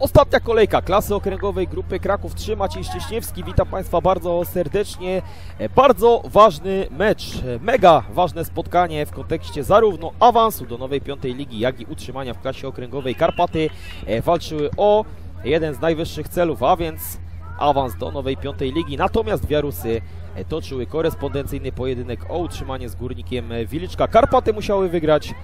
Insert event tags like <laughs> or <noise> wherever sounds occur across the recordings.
Ostatnia kolejka klasy okręgowej grupy Kraków 3. Maciej Szcześniewski, witam Państwa bardzo serdecznie. E, Bardzo ważny mecz, e, mega ważne spotkanie w kontekście zarówno awansu do nowej piątej ligi, jak i utrzymania w klasie okręgowej. Karpaty e, walczyły o jeden z najwyższych celów, a więc awans do nowej piątej ligi. Natomiast Wiarusy toczyły korespondencyjny pojedynek o utrzymanie z Górnikiem Wiliczka. Karpaty musiały wygrać,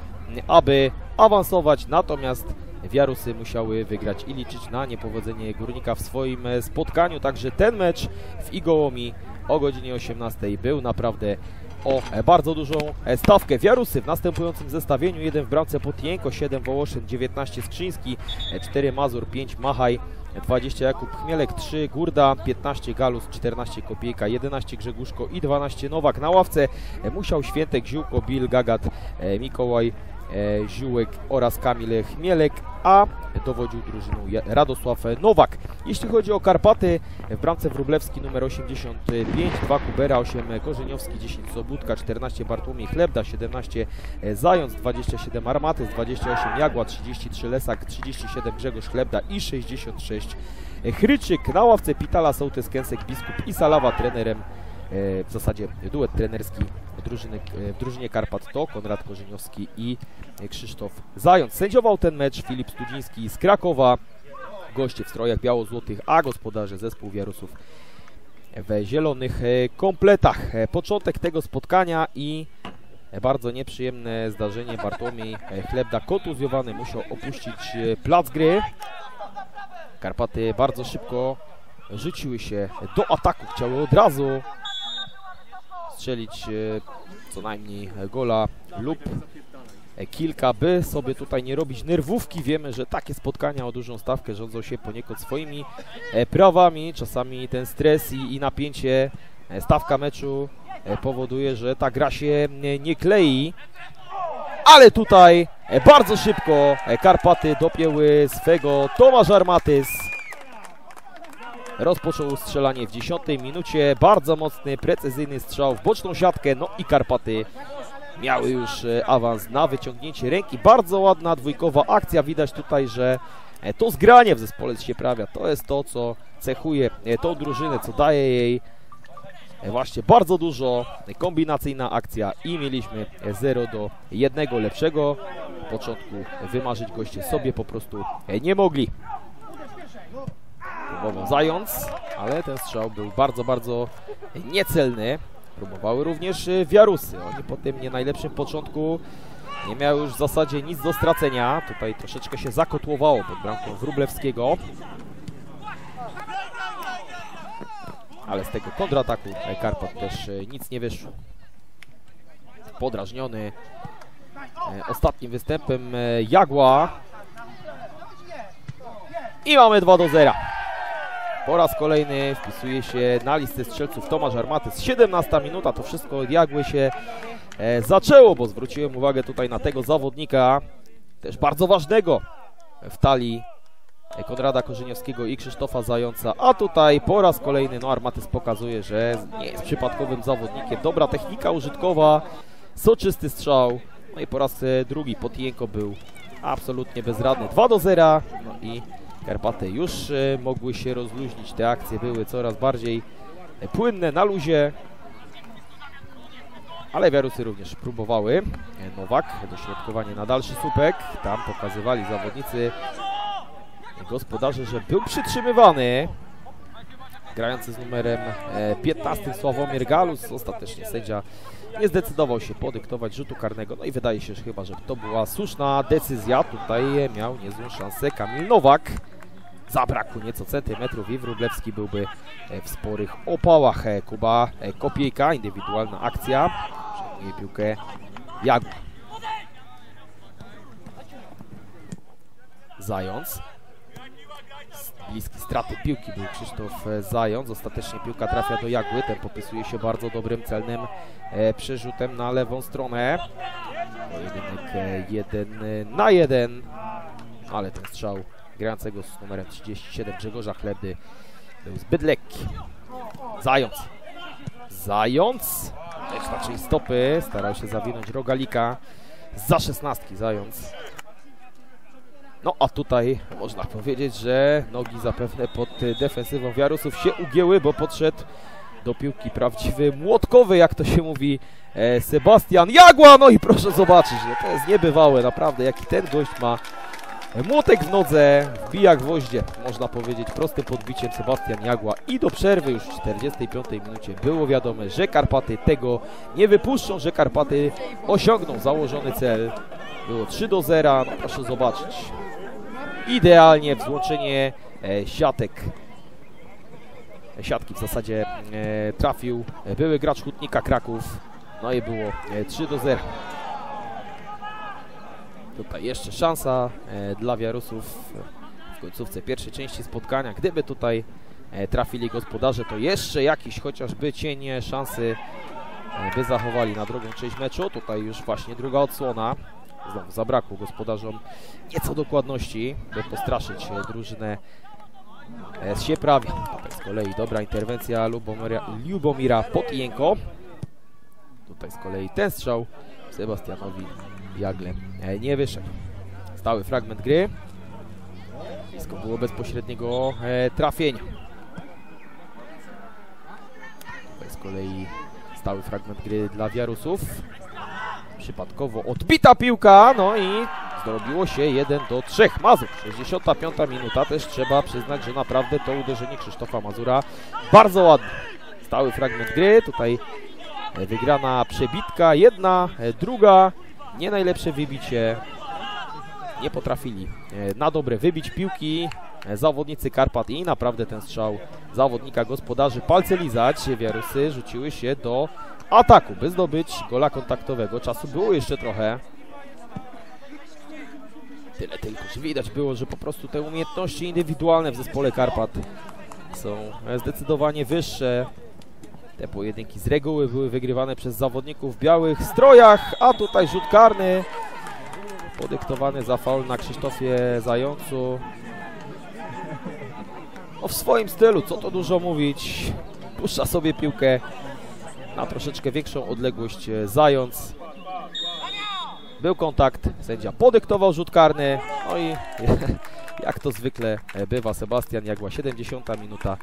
aby awansować, natomiast Wiarusy musiały wygrać i liczyć na niepowodzenie Górnika w swoim e, spotkaniu. Także ten mecz w Igołomi o godzinie 18 był naprawdę o e, bardzo dużą e, stawkę. Wiarusy w następującym zestawieniu 1 w bramce Potienko, 7 Wołoszyn, 19 Skrzyński, e, 4 Mazur, 5 Machaj, 20 Jakub Chmielek, 3 Gurda, 15 Galus, 14 Kopiejka, 11 Grzegórzko i 12 Nowak. Na ławce musiał Świętek, Ziółko, Bil, Gagat, Mikołaj, Ziółek oraz Kamil Chmielek, a dowodził drużyną Radosław Nowak. Jeśli chodzi o Karpaty, w bramce Wróblewski numer 85, 2 Kubera, 8 Korzeniowski, 10 Sobudka, 14 Bartłomiej Chlebda, 17 Zając, 27 Armatys, 28 Jagła, 33 Lesak, 37 Grzegorz Chlebda i 66 Chryczyk. Na ławce Pitala, Sołtys, Kęsek, Biskup i Salawa trenerem e, w zasadzie duet trenerski drużyny, e, w drużynie Karpat to Konrad Korzeniowski i e, Krzysztof Zając. Sędziował ten mecz Filip Studziński z Krakowa, goście w strojach biało-złotych, a gospodarze zespół Wiarusów w zielonych e, kompletach. E, Początek tego spotkania i e, bardzo nieprzyjemne zdarzenie. Bartłomiej e, Chlebda kontuzjowany musiał opuścić e, plac gry. Karpaty bardzo szybko rzuciły się do ataku. Chciały od razu strzelić e, co najmniej gola lub e, kilka, by sobie tutaj nie robić nerwówki. Wiemy, że takie spotkania o dużą stawkę rządzą się poniekąd swoimi e, prawami. Czasami ten stres i, i napięcie, e, stawka meczu e, powoduje, że ta gra się nie, nie klei. Ale tutaj e, bardzo szybko e, Karpaty dopięły swego Tomasz Armatys. Rozpoczął strzelanie w 10 minucie. Bardzo mocny, precyzyjny strzał w boczną siatkę. No i Karpaty miały już e, awans na wyciągnięcie ręki. Bardzo ładna dwójkowa akcja. Widać tutaj, że e, to zgranie w zespole się prawia. To jest to, co cechuje e, tą drużynę, co daje jej właśnie bardzo dużo. Kombinacyjna akcja i mieliśmy e, 0 do 1 lepszego. W początku wymarzyć goście sobie po prostu nie mogli próbował zając, ale ten strzał był bardzo, bardzo niecelny. Próbowały również y, Wiarusy. Oni po tym nie najlepszym początku nie miały już w zasadzie nic do stracenia. Tutaj troszeczkę się zakotłowało pod bramką Wróblewskiego. Ale z tego kontrataku Karpat też e, nic nie wyszło. Podrażniony e, ostatnim występem Jagła. I mamy 2 do 0. Po raz kolejny wpisuje się na listę strzelców Tomasz Armatys. 17 minuta, to wszystko od Jagły się e, zaczęło, bo zwróciłem uwagę tutaj na tego zawodnika, też bardzo ważnego w talii e, Konrada Korzeniowskiego i Krzysztofa Zająca. A tutaj po raz kolejny no, Armatys pokazuje, że nie jest przypadkowym zawodnikiem. Dobra technika użytkowa, soczysty strzał. No i po raz e, drugi Potienko był absolutnie bezradny. 2 do 0. No i Karpaty już e, mogły się rozluźnić. Te akcje były coraz bardziej e, płynne na luzie. Ale Wiarusy również próbowały. E, Nowak, dośrodkowanie na dalszy słupek. Tam pokazywali zawodnicy e, gospodarze, że był przytrzymywany. Grający z numerem e, 15 Sławomir Galus. Ostatecznie sędzia nie zdecydował się podyktować rzutu karnego. No i wydaje się że chyba, że to była słuszna decyzja. Tutaj miał niezłą szansę Kamil Nowak. Zabrakło nieco centymetrów i Wróblewski byłby e, w sporych opałach. E, Kuba e, Kopiejka, indywidualna akcja. Przejmuje piłkę Jagła. Zając. Bliski straty piłki był Krzysztof Zając. Ostatecznie piłka trafia do Jagły. Ten popisuje się bardzo dobrym, celnym przerzutem na lewą stronę. Pojedynek jeden na jeden. Ale ten strzał grającego z numerem 37 Grzegorza Chleby był zbyt lekki. Zając. Zając. Też raczej stopy. Starał się zawinąć rogalika. Za szesnastki Zając. No a tutaj można powiedzieć, że nogi zapewne pod defensywą Wiarusów się ugięły, bo podszedł do piłki prawdziwy młotkowy, jak to się mówi, e, Sebastian Jagła. No i proszę zobaczyć, to jest niebywałe, naprawdę, jaki ten gość ma młotek w nodze, wbija gwoździe, można powiedzieć, prostym podbiciem Sebastian Jagła. I do przerwy już w 45 minucie było wiadome, że Karpaty tego nie wypuszczą, że Karpaty osiągną założony cel. Było 3 do 0, no proszę zobaczyć. Idealnie w złączenie e, siatek siatki w zasadzie e, trafił były gracz Hutnika Kraków. No i było e, 3 do 0. Tutaj jeszcze szansa e, dla Wiarusów w końcówce pierwszej części spotkania. Gdyby tutaj e, trafili gospodarze, to jeszcze jakiś chociażby cień szansy e, by zachowali na drugą część meczu. Tutaj już właśnie druga odsłona. Znowu zabrakło gospodarzom nieco dokładności, by postraszyć drużynę z Sieprawia. Tutaj z kolei dobra interwencja Lubomira, Lubomira Potienko. Tutaj z kolei ten strzał Sebastianowi Jagle nie wyszedł. Stały fragment gry. Blisko było bezpośredniego e, trafienia. Tutaj z kolei stały fragment gry dla Wiarusów. Przypadkowo odbita piłka, no i zrobiło się 1 do 3. Mazur, 65 minuta, też trzeba przyznać, że naprawdę to uderzenie Krzysztofa Mazura bardzo ładne. Stały fragment gry, tutaj e, wygrana przebitka, jedna, e, druga, nie najlepsze wybicie. Nie potrafili e, na dobre wybić piłki e, zawodnicy Karpat i naprawdę ten strzał zawodnika gospodarzy palce lizać. Wiarusy rzuciły się do ataku, by zdobyć gola kontaktowego. Czasu było jeszcze trochę. Tyle tylko, że widać było, że po prostu te umiejętności indywidualne w zespole Karpat są e, zdecydowanie wyższe. Te pojedynki z reguły były wygrywane przez zawodników w białych strojach, a tutaj rzut karny podyktowany za faul na Krzysztofie Zającu. No w swoim stylu, co to dużo mówić, puszcza sobie piłkę na troszeczkę większą odległość e, Zając. Był kontakt, sędzia podyktował rzut karny, no i <laughs> jak to zwykle e, bywa Sebastian Jagła, 70 minuta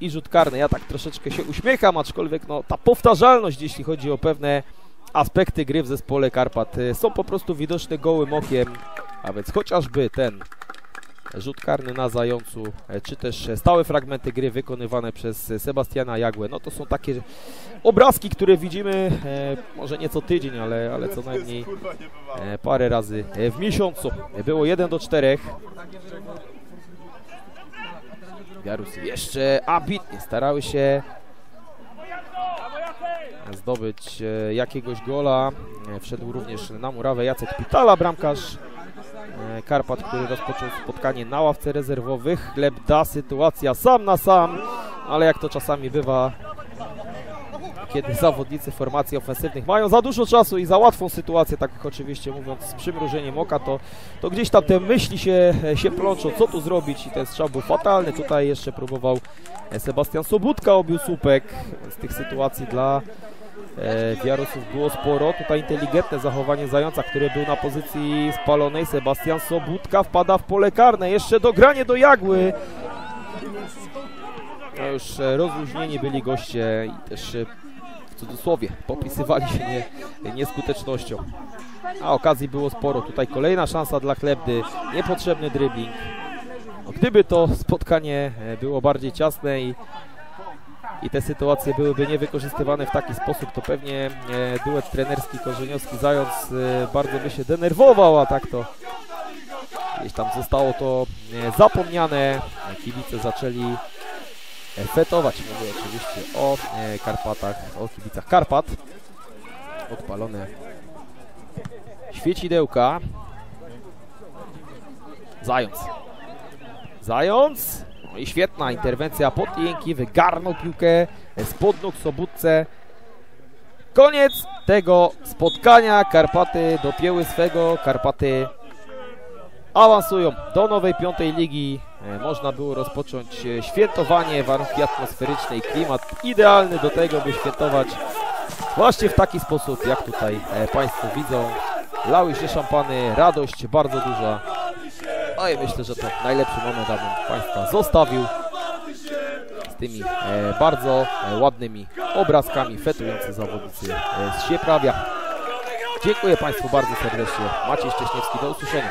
i rzut karny. Ja tak troszeczkę się uśmiecham, aczkolwiek no, ta powtarzalność, jeśli chodzi o pewne aspekty gry w zespole Karpat, y, są po prostu widoczne gołym okiem, a więc chociażby ten rzut karny na Zającu, e, czy też stałe fragmenty gry wykonywane przez Sebastiana Jagłę, no to są takie obrazki, które widzimy e, może nie co tydzień, ale, ale co najmniej e, parę razy e, w miesiącu. Było 1 do 4. Biarusy jeszcze ambitnie starały się zdobyć e, jakiegoś gola. E, Wszedł również na murawę Jacek Pitala, bramkarz e, Karpat, który rozpoczął spotkanie na ławce rezerwowych. Chleb da sytuacja sam na sam, ale jak to czasami bywa, kiedy zawodnicy formacji ofensywnych mają za dużo czasu i za łatwą sytuację, tak oczywiście mówiąc z przymrużeniem oka, to, to gdzieś tam te myśli się, się plączą, co tu zrobić i ten strzał był fatalny. Tutaj jeszcze próbował Sebastian Sobutka, obił słupek, z tych sytuacji dla e, Wiarusów było sporo. Tutaj inteligentne zachowanie Zająca, który był na pozycji spalonej. Sebastian Sobutka wpada w pole karne. Jeszcze dogranie do Jagły. No już e, rozluźnieni byli goście i też e, cudzysłowie popisywali się nie, nieskutecznością. A okazji było sporo. Tutaj kolejna szansa dla Chlebdy. Niepotrzebny dribbling. No, gdyby to spotkanie e, było bardziej ciasne i i te sytuacje byłyby niewykorzystywane w taki sposób, to pewnie e, duet trenerski Korzeniowski-Zając e, bardzo by się denerwował, a tak to gdzieś tam zostało to zapomniane. Kibice zaczęli fetować, mówię oczywiście o e, Karpatach, o kibicach Karpat. Odpalone świecidełka. Zając. Zając. No i świetna interwencja pod Jęki, wygarnął piłkę spod nóg Sobudce. Koniec tego spotkania. Karpaty dopięły swego. Karpaty awansują do nowej piątej ligi. E, Można było rozpocząć e, świętowanie, warunki atmosferyczne i klimat idealny do tego, by świętować właśnie w taki sposób, jak tutaj e, Państwo widzą. Lały się szampany, radość bardzo duża. No i myślę, że to najlepszy moment, abym Państwa zostawił z tymi bardzo ładnymi obrazkami fetujący zawodnicy z Sieprawia. Dziękuję Państwu bardzo serdecznie. Maciej Szcześniewski, do usłyszenia.